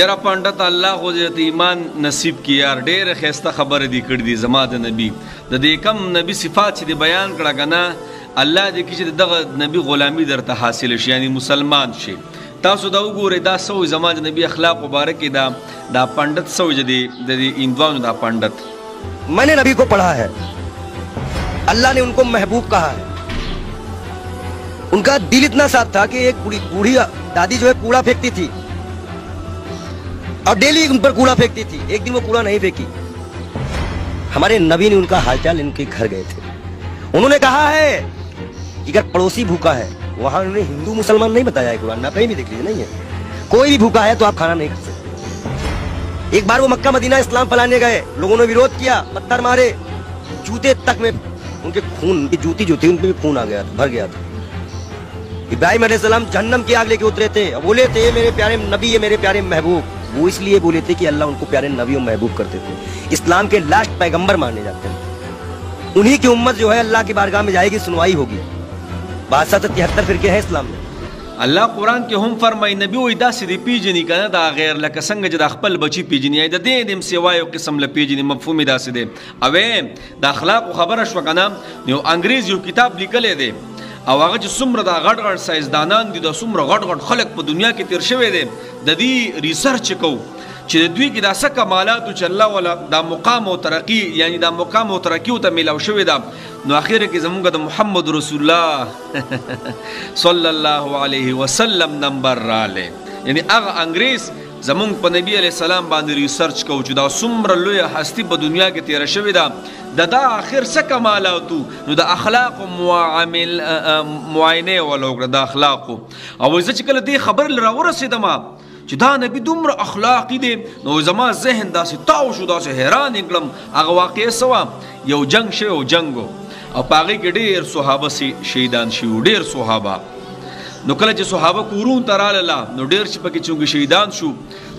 یاره پنډت الله خو دې ته ایمان نصیب کی یار ډېر خسته خبره دی کړې دي زما د نبی د دې کم نبی صفات چې بیان کړه غنا الله دې کې چې دغه نبی غلامی درته حاصل شي یعنی مسلمان شي تاسو دا وګورئ دا سوې زما د نبی اخلاق مبارک دا دا پنډت سوې دي د اندوانو دا پنډت मैंने नबी को पढ़ा है अल्लाह ने उनको महबूब कहा है उनका दिल इतना साफ था कि एक بوڑھی دادی جو ہے کوڑا پھینکتی تھی और डेली उन पर कूड़ा फेंकती थी एक दिन वो कूड़ा नहीं फेंकी हमारे नबी ने उनका हालचाल इनके घर गए थे उन्होंने कहा है कि अगर पड़ोसी भूखा है वहां उन्होंने हिंदू मुसलमान नहीं बताया है कुरान में कहीं भी देख लीजिए नहीं है कोई भी भूखा है तो आप खाना नहीं खा सकते एक बार वो मक्का मदीना इस्लाम फैलाने गए लोगों ने विरोध किया पत्थर मारे जूते तक में उनके खून उनकी जूती जो थी उनपे भी खून आ गया था भर गया था इब्राहिम सलाम जहन्नम की आग लेके उतरे थे बोले थे मेरे प्यारे नबी है मेरे प्यारे महबूब वो इसलिए बोले थे कि अल्लाह उनको प्यारे नबी और महबूब करते थे इस्लाम के लास्ट पैगंबर माने जाते हैं उन्हीं की उम्मत जो है अल्लाह की बारगाह में जाएगी सुनवाई होगी बादशाह तिहत्तर फिरके हैं इस्लाम में الله قران کې هم فرمای نبی وای داسې دی پیجنې کنه دا غیر لکه څنګه چې د خپل بچی پیجنې د دې دیم سیوایو قسم له پیجنې مفهوم داسې دی او د اخلاق خبره شو کنه یو انګریز یو کتاب لیکل دی او هغه چې څومره دا غټ غټ ساينسدانان دي دا څومره غټ غټ خلک په دنیا کې تیر شوی دی د دې ریسرچ کو چې دوی کې دا څه کمالات چې الله ولا دا مقام او ترقی یعنی دا مقام او ترقی ته ملاو شوی دا نو اخر کې زمونږ د محمد رسول الله صلی الله علیه وسلم نمبر رااله یعنی هغه انګریز زمونږ په نبی علی السلام باندې ریسرچ کو چې دا څومره لوی هستی په دنیا کې تیر شوی دا د دا اخر څه کمالاتو نو د اخلاق معامل معاینه ولوګره د اخلاق او زه چې کله دې خبر لراورسېدم چې دا نبی دومره اخلاقی دی نو زما ذهن داسې تاو شو داسې حیران کړم هغه واقع سوا یو جنگ شو یو جنگو او پاغه کې ډیر صحابه سي شهیدان شي ډیر صحابه نو کله چې صحابه کورون تراله نو ډیر چې پکې چونګ شهیدان شو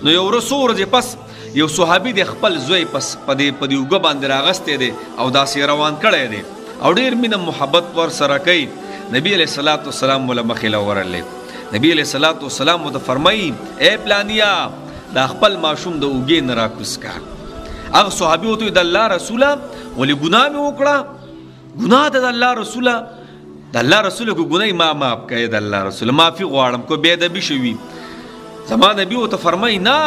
نو یو رسول ورځ پس یو صحابي د خپل زوی پس په دې په دې وګ باندې راغستې دي او داسې روان کړي دي او ډیر مینه محبت ور سره کوي نبی علیہ الصلوۃ والسلام ول مخله ورلې نبی علیہ الصلوۃ والسلام مت فرمایي اے پلانیا دا خپل ماشوم د اوګې نه راکوس کا هغه صحابي وته د الله رسوله ولې ګناه مې وکړه ګناه ده د الله رسوله د الله رسول کو ګناه ما معاف کړي د الله رسول معافي غواړم کو بے ادبي شوي زما نبی او ته فرمای نه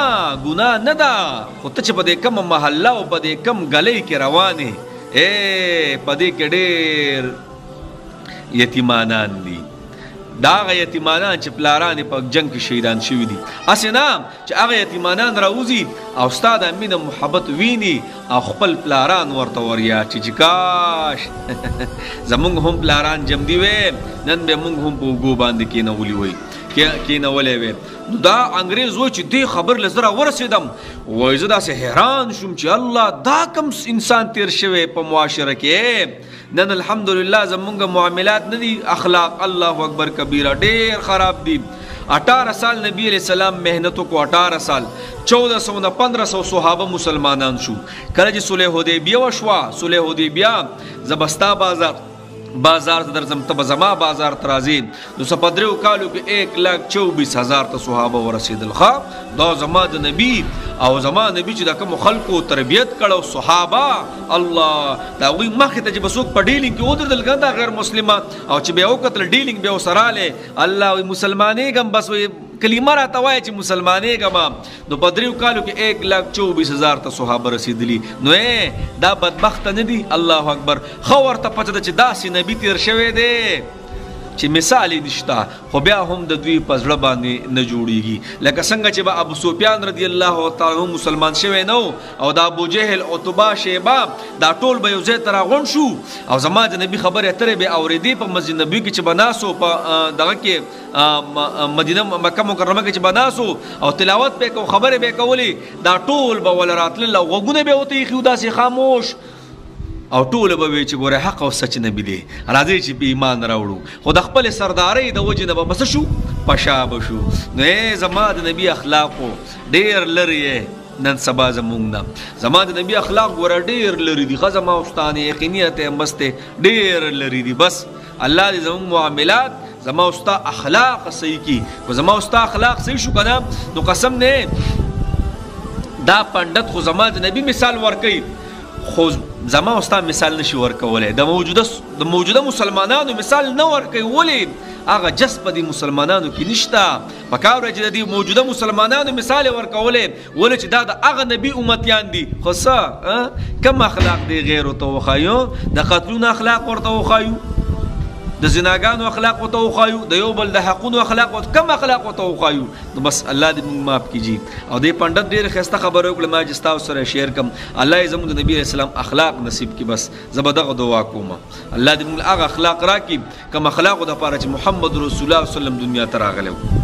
ګناه نه ده خو ته چې په دې کم محله او په دې کم غلې کې روانه اے په دې کې ډېر یتیمانان دي دا غ یتیمانان چې پلاران په جنگ کې شهیدان شوی دي اسنه چې هغه یتیمانان راوځي او ستا د مینه محبت ویني او خپل پلاران ورته وریا چې چې کاش زمونږ هم پلاران جم دی وې نن به مونږ هم په وګو باندې کېنولي وي کېنولې وې نو دا انګريز و چې دې خبر لزرا ورسېدم وای زه داسې حیران شوم چې الله دا کم انسان تیر شوی په معاشره کې نن الحمدلله زمونږ معاملات نه دي اخلاق الله اکبر کبیره ډیر خراب دي 18 سال نبی علیہ السلام مهنت کو 18 سال 1400 نه 1500 صحابه مسلمانان شو کله چې صلح حدیبیه وشوا صلح حدیبیه زبستا بازار بازار ته درځم ته زما بازار ترازی نو څه په درېو کالو کې ایک لاک چوبیس هزار ته صحابه ورسېدل ښه دا زما د نبي او زما نبي چې د کوم خلکو تربیت کړو صحابه الله دا وی مخې ته چې بسوک په ډیلینګ کې ودرېدل ګان دا غیر مسلمه او چې به وکتل ډیلینګ به وسراله الله وی مسلمانې ګم بس وی کلمه را توای چې مسلمانې ګما نو په دریو کالو کې 1 لک 24 هزار ته صحابه رسیدلی نو دا بدبخت نه دی الله اکبر خو ورته پته چې داسې نبی تیر شوی دی چې مثال یې نشته خو بیا هم د دوی په زړه باندې نه جوړیږي لکه څنګه چې به ابو سفیان رضی الله تعالی عنہ مسلمان شوی نو او دا ابو جهل او تبا شیبا دا ټول به یو ځای تر غون شو او زما د نبی خبره ترې به اورېدې په مسجد نبی کې چې بناسو په دغه کې مدینه مکه مکرمه کې چې بناسو او تلاوت به کو خبره به کولی دا ټول به ولراتل او غوګونه به وتی خو داسې خاموش او ټول به وی چې ګوره حق او سچ نبی دی راځي چې په ایمان راوړو خو د خپل سرداري د وجې نه بس شو پشاب شو نو زما د نبی اخلاقو ډیر لري نن سبا زمونږ نه زما د نبی اخلاق ګوره ډیر لري دي خزما واستانه یقیني ته مسته ډیر لري دي بس الله دې زموږ معاملات زما او ستا اخلاق صحیح کی که زما او ستا اخلاق صحیح شو کنه نو قسم نه دا پندت خو زما د نبی مثال ورکي خو زما او ستا مثال نشي ورکولای د موجوده د موجوده مسلمانانو مثال نه ورکي ولې هغه جذب دي مسلمانانو کې نشتا پکاره چې د موجوده مسلمانانو مثال ورکولای ولې چې دا د هغه نبی امتیان دي خو څه کم اخلاق دی غیر ته وخایو د قتلون اخلاق ورته وخایو د زناګانو اخلاق ورته وخایو د یو بل د حقونو اخلاق ورته کم اخلاق ورته وخایو نو بس الله دې موږ معاف کړي او دې پندت ډېر خسته خبرو کړم ما چې تاسو سره شیر کم الله یې زموږ د نبی اسلام اخلاق نصیب کړي بس زبدغه دعا کوم الله دې موږ هغه اخلاق راکړي کم اخلاق د پاره چې محمد رسول الله صلی الله علیه وسلم دنیا ته راغلو